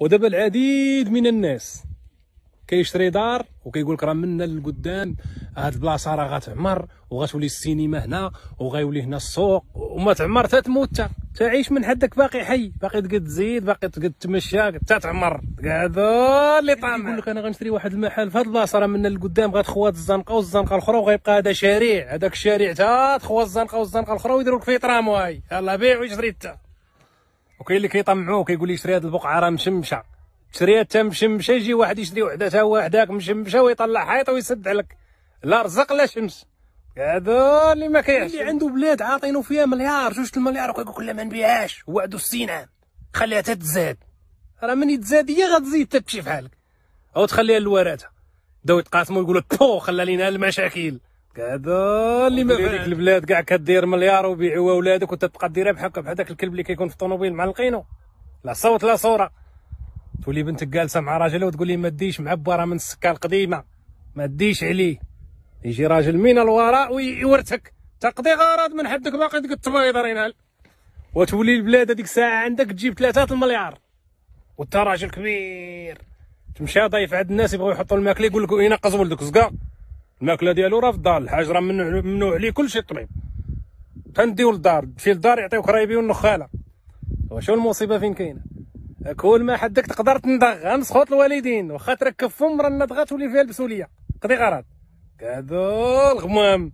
ودابا العديد من الناس كيشري دار وكيقول لك راه منا للقدام هاد البلاصة راه غتعمر وغتولي السينما هنا وغيولي هنا السوق وما تعمر تتموت تعيش من حدك باقي حي باقي تقد تزيد باقي تقد تمشى حتى تعمر. هذا اللي طامع يقول لك أنا غنشري واحد المحل في هاد البلاصة راه منا للقدام غتخوات الزنقة والزنقة الأخرى وغيبقى هذا شارع. هذاك الشارع تا تخوى الزنقة والزنقة الأخرى ويديروا لك فيه ترامواي. يلاه بيع ويشري انت وكاين اللي كيطمعوه كيقول لي شري هاد البقعة راه مشمشة. شريها تا مشمشة يجي واحد يشري وحدة تا وحداك مشمشة ويطلع حيط ويسد عليك. لا رزق لا شمس. هذا اللي ما كاينش. اللي عنده بلاد عاطينو فيها مليار جوج المليار وكيقول لك لا ما نبيعهاش. وعدو السين عام خليها تتزاد راه من يتزاد هي غتزيد تمشي في حالك. أو تخليها للورثه بداو يتقاسموا يقولوا بو خلى لينا المشاكل. هذا اللي ما ديك البلاد كاع كدير مليار وبيعوا ولادك وتبقى ديرها بحال بحال داك الكلب اللي كيكون في الطوموبيل معلقينو. لا صوت لا صورة. تولي بنتك جالسه مع راجلها وتقول لي ما ديش مع با راه من السكة القديمة. ما ديش عليه يجي راجل من الوراء ويورثك. تقضي غرض من حدك باقي ديك التبيض رينال وتولي البلاد هذيك الساعة عندك تجيب ثلاثة المليار. وانت راجل كبير. تمشي ضيف عند الناس يبغوا يحطوا الماكلة يقول لك ينقص ولدك زكا الماكلة ديالو راه في الدار الحاج راه ممنوع عليه كل شيء الطبيب. تنديو للدار تمشي للدار يعطيوك رايبي والنخالة. وشو المصيبة فين كاينة؟ كل ما حدك تقدر تندغ امس خوت الوالدين. واخا تركب فم راه الندغه تولي فيها المسؤوليه قضي غرض. كادو الغمام.